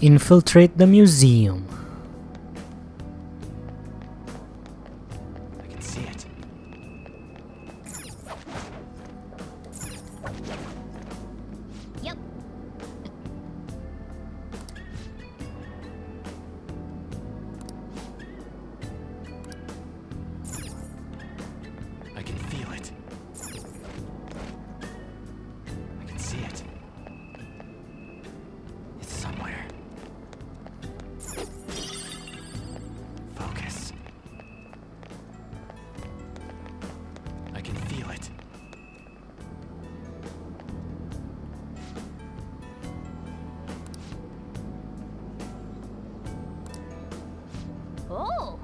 Infiltrate the museum. Oh.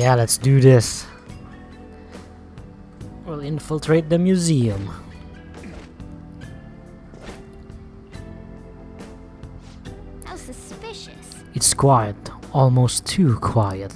Yeah, let's do this. We'll infiltrate the museum. How suspicious. It's quiet, almost too quiet.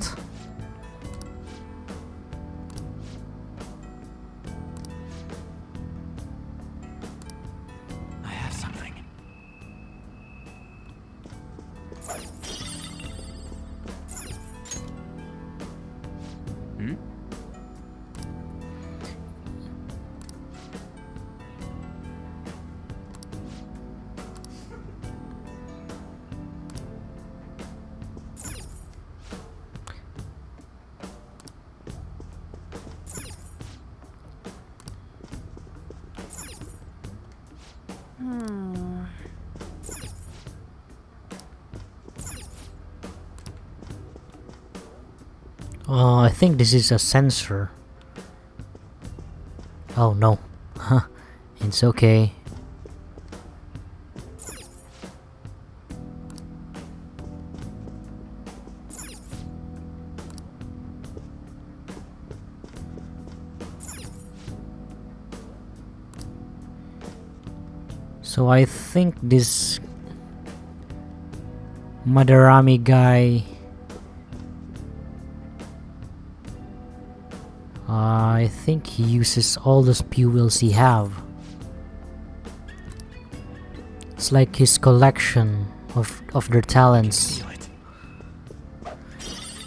Oh, I think this is a sensor. Oh no. Huh. It's okay. So I think this Madarame guy I think he uses all the fuels he have. It's like his collection of, of their talents.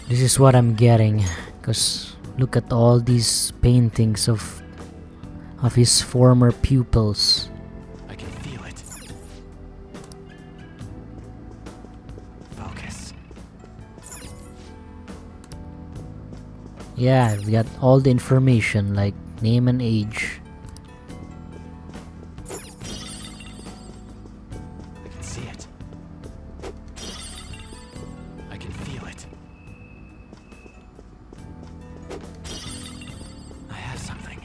This is what I'm getting. Cause look at all these paintings of of his former pupils. Yeah, we got all the information like name and age. I can see it. I can feel it. I have something.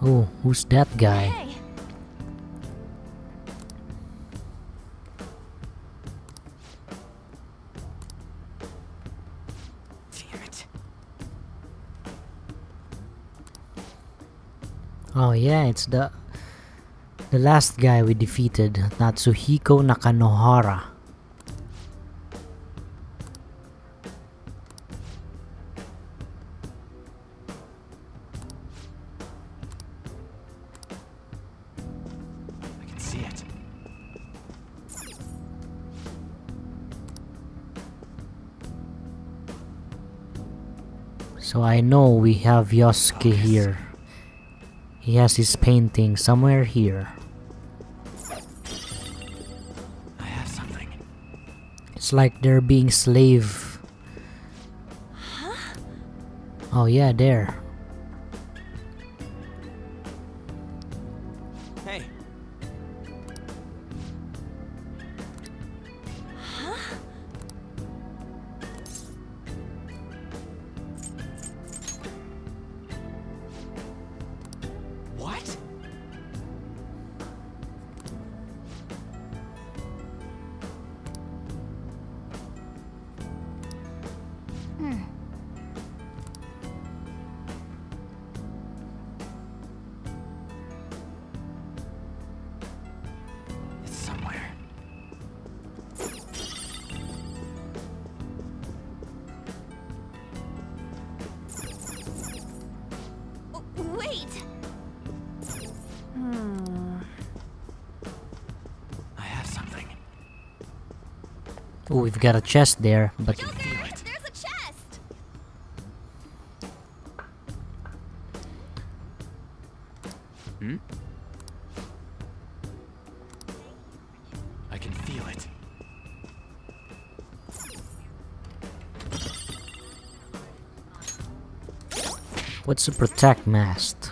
Oh, who's that guy? yeah, it's the the last guy we defeated, Natsuhiko Nakanohara. I can see it. So I know we have Yosuke here. He has his painting somewhere here. I have something. It's like they're being slave. Huh? Oh yeah, there. Oh, we've got a chest there, but Joker, there's a chest! Hmm? I can feel it. what's a protect mask?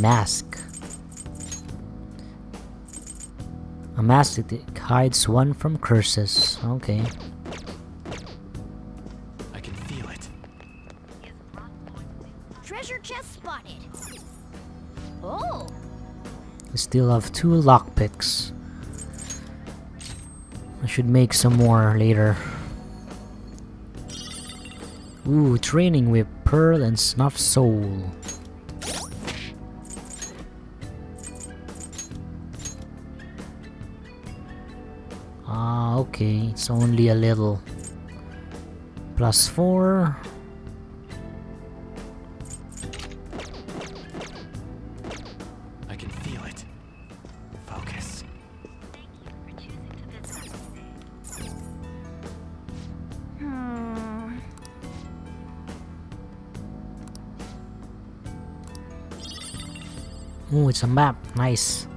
Mask. A mask that hides one from curses. Okay. I can feel it. Treasure chest spotted. Oh, We still have two lockpicks. I should make some more later. Ooh, training with Pearl and Snuff Soul. Okay, it's only a little. Plus four. I can feel it. Focus. hmm. Ooh, it's a map. Nice.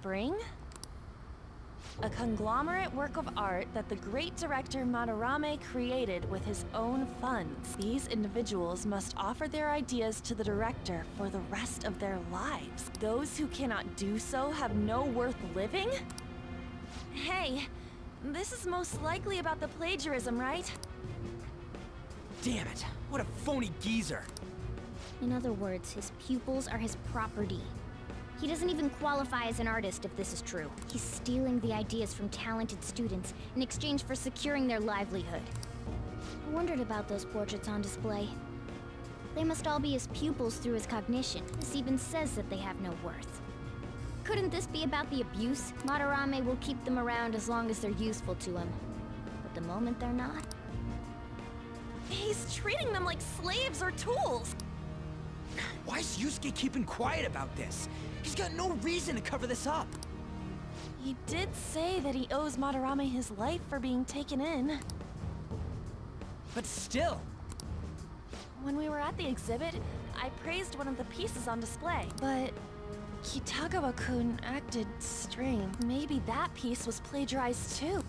Spring? A conglomerate work of art that the great director Madarame created with his own funds. These individuals must offer their ideas to the director for the rest of their lives. Those who cannot do so have no worth living? Hey, this is most likely about the plagiarism, right? Damn it! What a phony geezer! In other words, his pupils are his property. He doesn't even qualify as an artist if this is true. He's stealing the ideas from talented students in exchange for securing their livelihood. I wondered about those portraits on display. They must all be his pupils through his cognition. This even says that they have no worth. Couldn't this be about the abuse? Madarame will keep them around as long as they're useful to him. But the moment they're not, He's treating them like slaves or tools. Why is Yusuke keeping quiet about this? He's got no reason to cover this up. He did say that he owes Madarame his life for being taken in. But still, When we were at the exhibit, I praised one of the pieces on display, but Kitagawa-kun acted strange. Maybe that piece was plagiarized too.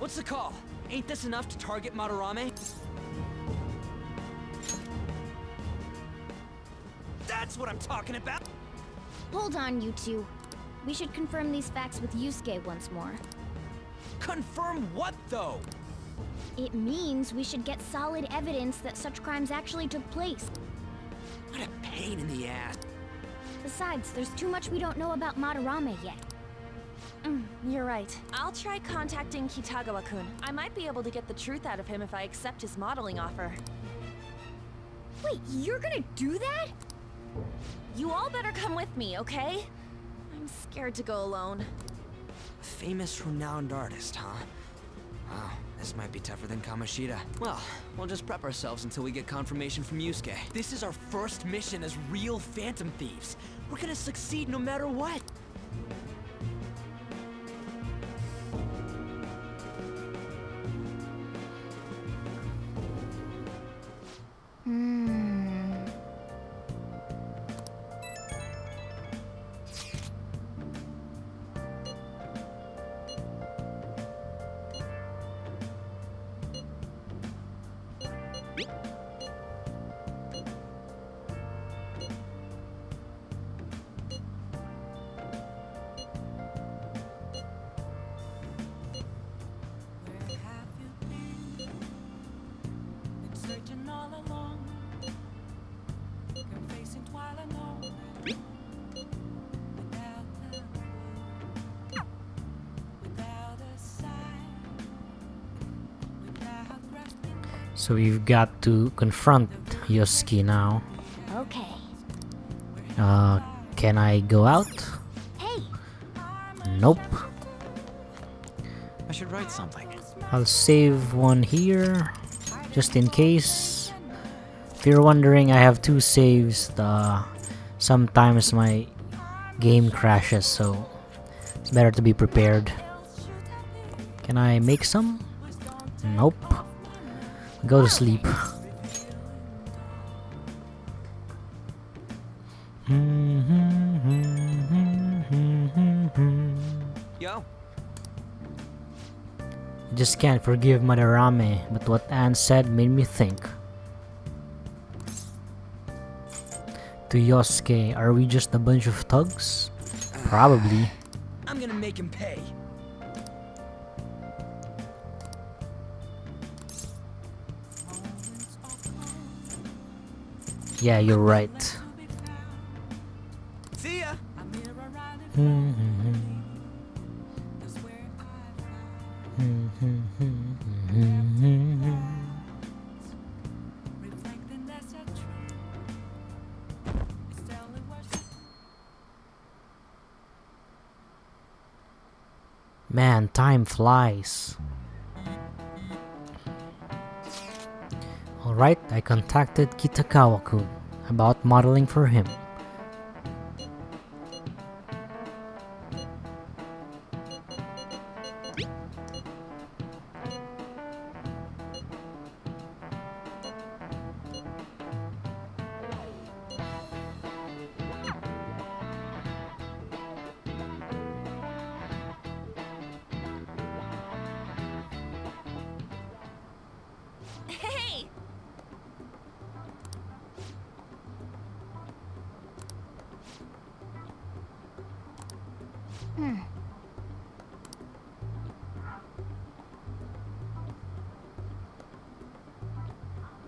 what's the call? Ain't this enough to target Madarame? That's what I'm talking about! Hold on, you two. We should confirm these facts with Yusuke once more. Confirm what, though? It means we should get solid evidence that such crimes actually took place. What a pain in the ass. Besides, there's too much we don't know about Madarame yet. Mm, you're right. I'll try contacting Kitagawa-kun. I might be able to get the truth out of him if I accept his modeling offer. Wait, you're gonna do that? You all better come with me, okay? I'm scared to go alone. Famous renowned artist, huh? Wow, this might be tougher than Kamoshida. Well, we'll just prep ourselves until we get confirmation from Yusuke. This is our first mission as real Phantom Thieves. We're gonna succeed no matter what. Hmm. So we've got to confront Yosuke now. Okay. Uh, can I go out? Hey, Nope. I should write something. I'll save one here, just in case. If you're wondering, I have two saves. The sometimes my game crashes, so it's better to be prepared. Can I make some? Nope. Go to sleep. Yo, Just can't forgive Madarame, but what Anne said made me think. To Yosuke, are we just a bunch of thugs? Probably. I'm gonna make him pay. The only words. Man, time flies. Alright, I contacted Kitagawa-kun about modeling for him. Hmm.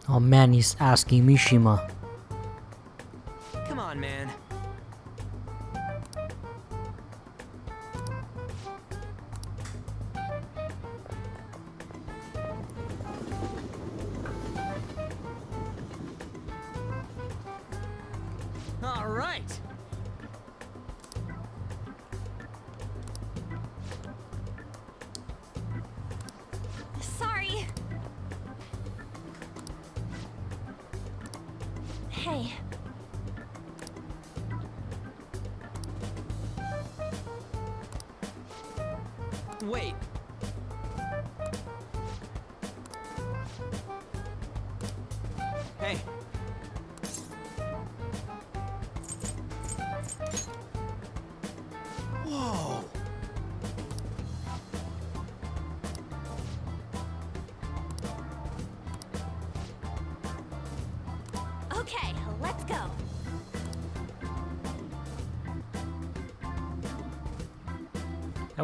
Oh man, he's asking Mishima. Wait.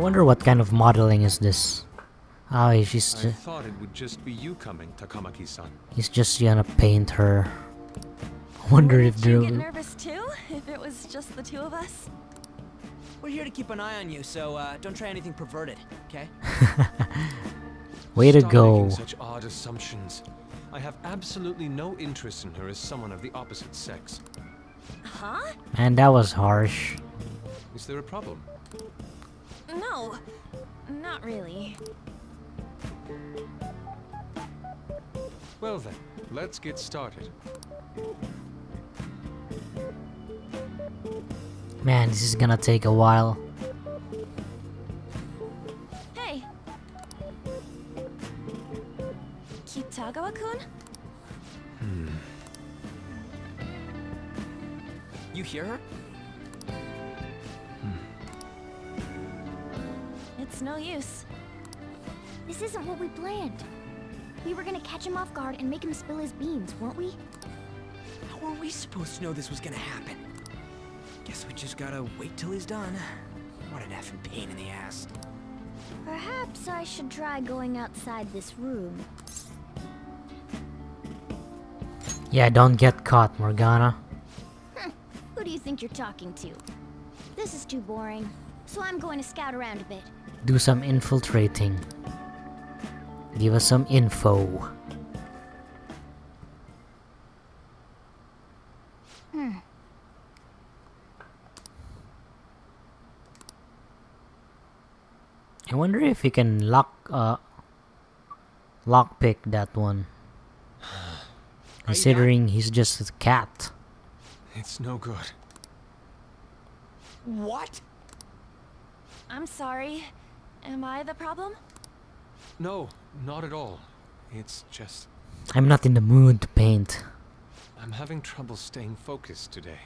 Wonder what kind of modeling is this. Oh, she's I thought it would just be you coming, Takamaki-san. he's just gonna paint her. Wonder if Wouldn't you get there. nervous too if it was just the two of us? We're here to keep an eye on you, so uh, don't try anything perverted, okay? Way to Stop go. making such odd assumptions. I have absolutely no interest in her as someone of the opposite sex. Huh? Man, that was harsh. Is there a problem? No, not really. Well then, let's get started. Man, this is gonna take a while. Hey. Kitagawa-kun? Hmm. You hear her? It's no use. This isn't what we planned. We were gonna catch him off guard and make him spill his beans, weren't we? How were we supposed to know this was gonna happen? Guess we just gotta wait till he's done. What an effing pain in the ass. Perhaps I should try going outside this room. Yeah, don't get caught, Morgana. Who do you think you're talking to? This is too boring, so I'm going to scout around a bit. Do some infiltrating. Give us some info. I wonder if you can lock uh lockpick that one. Considering he's just a cat. It's no good. What? I'm sorry. Am I the problem? No, not at all. It's just I'm not in the mood to paint. I'm having trouble staying focused today.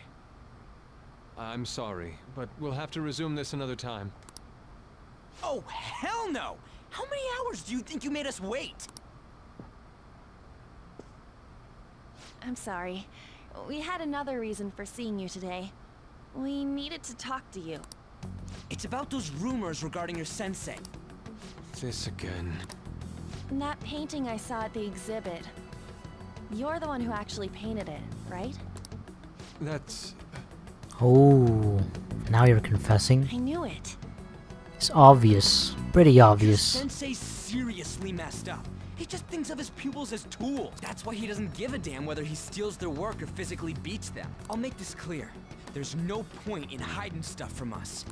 I'm sorry, but we'll have to resume this another time. Oh, hell no! How many hours do you think you made us wait? I'm sorry. We had another reason for seeing you today. We needed to talk to you. It's about those rumors regarding your sensei. This again. That painting I saw at the exhibit. You're the one who actually painted it, right? That's uh, Oh, now you're confessing? I knew it. It's obvious. Pretty obvious. Sensei's seriously messed up. He just thinks of his pupils as tools. That's why he doesn't give a damn whether he steals their work or physically beats them. I'll make this clear. There's no point in hiding stuff from us.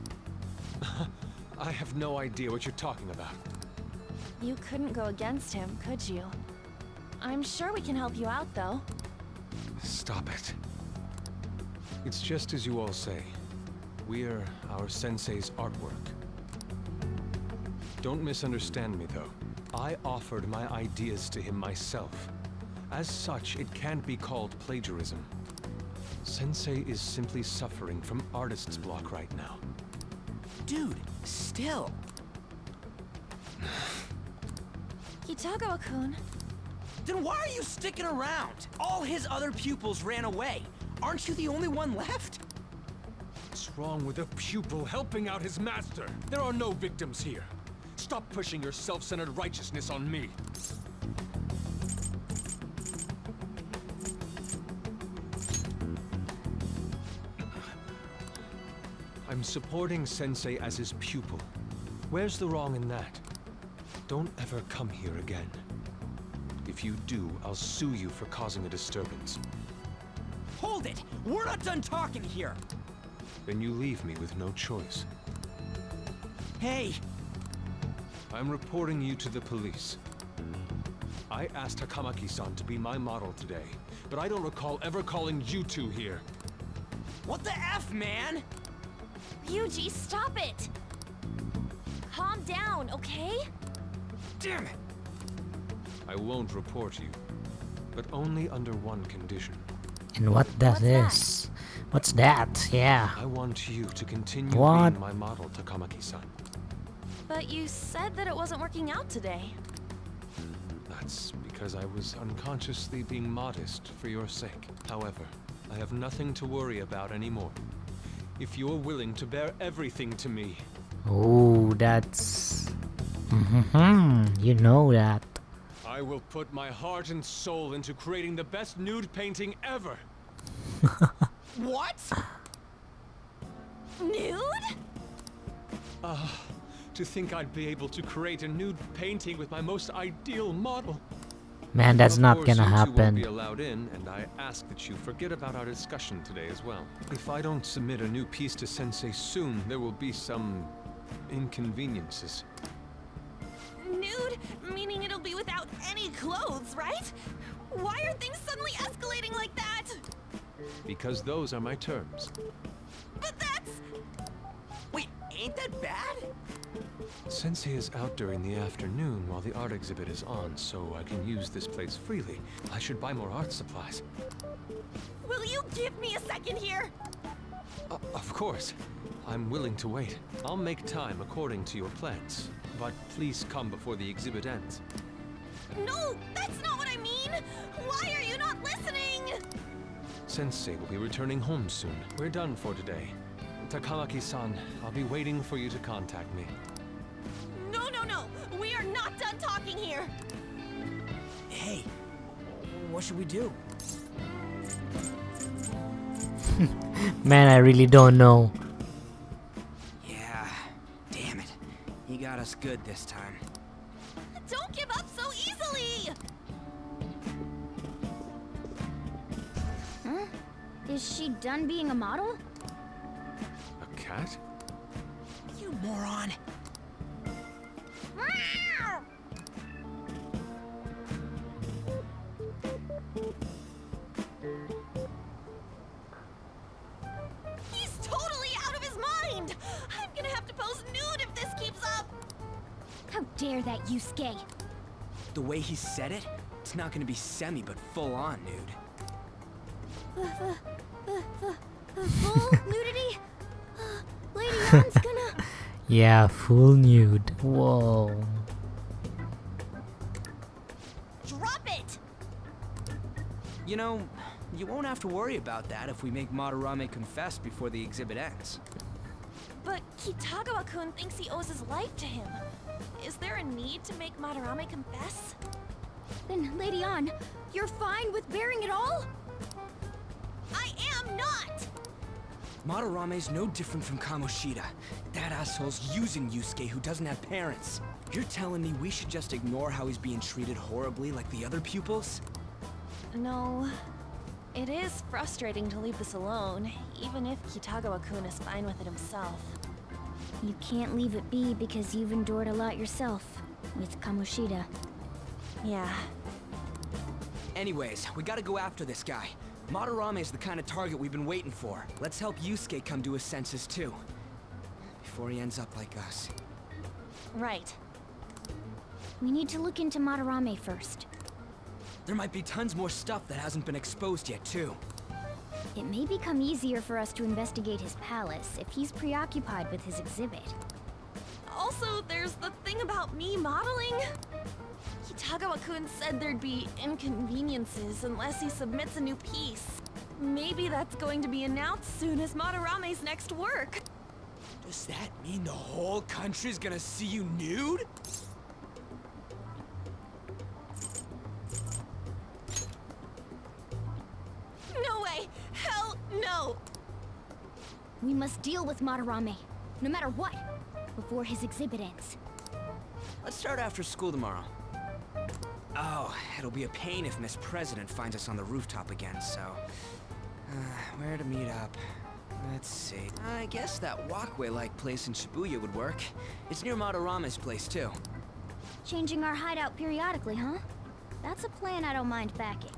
I have no idea what you're talking about. You couldn't go against him, could you? I'm sure we can help you out, though. Stop it. It's just as you all say. We're our sensei's artwork. Don't misunderstand me, though. I offered my ideas to him myself. As such, it can't be called plagiarism. Sensei is simply suffering from artist's block right now. Dude, still. Kitagawa-kun, Then why are you sticking around? All his other pupils ran away. Aren't you the only one left? What's wrong with a pupil helping out his master? There are no victims here. Stop pushing your self-centered righteousness on me. I'm supporting Sensei as his pupil. Where's the wrong in that? Don't ever come here again. If you do, I'll sue you for causing a disturbance. Hold it! We're not done talking here! Then you leave me with no choice. Hey, I'm reporting you to the police. I asked Takamaki-san to be my model today, but I don't recall ever calling you two here. what the F, man? Ryuji, stop it! Calm down, okay? Damn it! I won't report you, but only under one condition. And what that What's that? is? What's that? Yeah. I want you to continue What? being my model, Takamaki-san. But you said that it wasn't working out today. That's because I was unconsciously being modest for your sake. However, I have nothing to worry about anymore. If you're willing to bear everything to me, Oh, that's. You know that. I will put my heart and soul into creating the best nude painting ever. What? Nude? Ah, To think I'd be able to create a nude painting with my most ideal model. Man, that's not course, gonna you won't be happen. allowed in, and I ask that you forget about our discussion today as well. If I don't submit a new piece to Sensei soon, there will be some inconveniences. Nude? Meaning it'll be without any clothes, right? Why are things suddenly escalating like that? Because those are my terms. But that's... Wait, ain't that bad? Sensei is out during the afternoon while the art exhibit is on, so I can use this place freely. I should buy more art supplies. Will you give me a second here? Uh, of course. I'm willing to wait. I'll make time according to your plans. But please come before the exhibit ends. No, that's not what I mean! Why are you not listening? Sensei will be returning home soon. We're done for today. Takamaki-san, I'll be waiting for you to contact me. No, no, no! We are not done talking here! Hey, what should we do? Man, I really don't know. Yeah, damn it. He got us good this time. Don't give up so easily! Huh? Is she done being a model? A cat? You moron. Yusuke? The way he said it, it's not gonna be semi, but full on, nude. Uh, full nudity? Lady Ann's gonna... Yeah, full nude. Whoa. Drop it! You know, you won't have to worry about that if we make Madarame confess before the exhibit ends. But Kitagawa-kun thinks he owes his life to him. Is there a need to make Madarame confess? Then, Lady Ann, you're fine with bearing it all? I am not! Madarame's no different from Kamoshida. That asshole's using Yusuke who doesn't have parents. You're telling me we should just ignore how he's being treated horribly like the other pupils? No. It is frustrating to leave this alone, even if Kitagawa-kun is fine with it himself. You can't leave it be because you've endured a lot yourself. With Kamoshida. Yeah. Anyways, we gotta go after this guy. Madarame is the kind of target we've been waiting for. Let's help Yusuke come to his senses too. Before he ends up like us. Right. We need to look into Madarame first. There might be tons more stuff that hasn't been exposed yet too. It may become easier for us to investigate his palace if he's preoccupied with his exhibit. Also, there's the thing about me modeling. Kitagawa-kun said there'd be inconveniences unless he submits a new piece. Maybe that's going to be announced soon as Madarame's next work. Does that mean the whole country's gonna see you nude? No! We must deal with Madarame, no matter what, before his exhibit ends. Let's start after school tomorrow. Oh, it'll be a pain if Miss President finds us on the rooftop again, so... Uh, where to meet up? Let's see. I guess that walkway-like place in Shibuya would work. It's near Madarame's place, too. Changing our hideout periodically, huh? That's a plan I don't mind backing.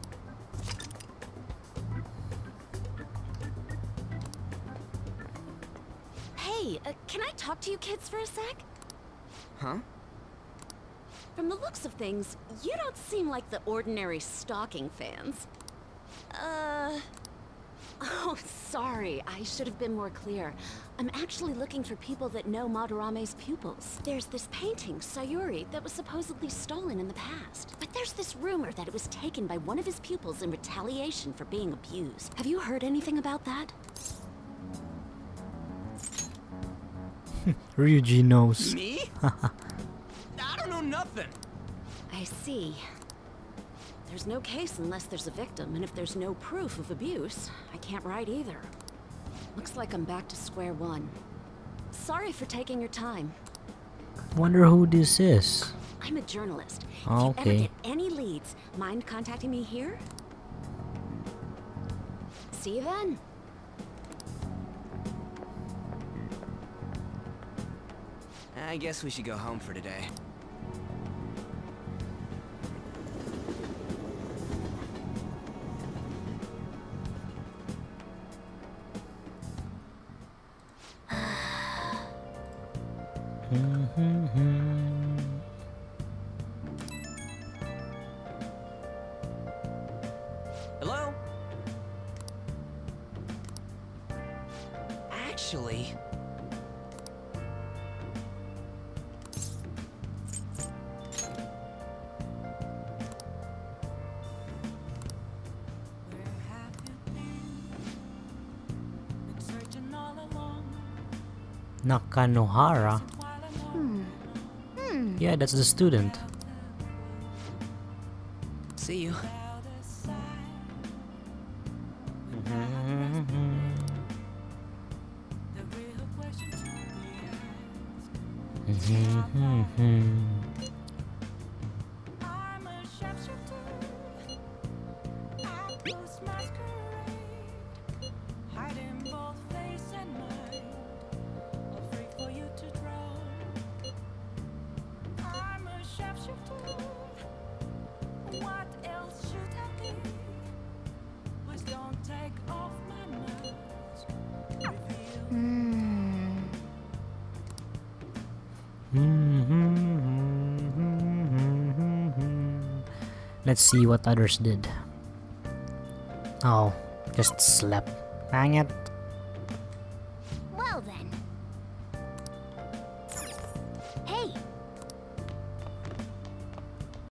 Uh, can I talk to you kids for a sec? Huh? From the looks of things, you don't seem like the ordinary stalking fans. Uh... Oh, sorry. I should have been more clear. I'm actually looking for people that know Madarame's pupils. There's this painting, Sayuri, that was supposedly stolen in the past. But there's this rumor that it was taken by one of his pupils in retaliation for being abused. Have you heard anything about that? Ryuji knows. Me? I don't know nothing. I see. There's no case unless there's a victim, and if there's no proof of abuse, I can't write either. Looks like I'm back to square one. Sorry for taking your time. Wonder who this is. I'm a journalist. If Oh, you okay. ever get any leads, mind contacting me here? See you then. I guess we should go home for today. Hello? Mm-hmm, mm-hmm. Nakanohara. I'm Yeah, that's the student. see you. the see what others did. Oh, just slept. Dang it.